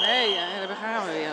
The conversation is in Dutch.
Nee, dan daar we weer.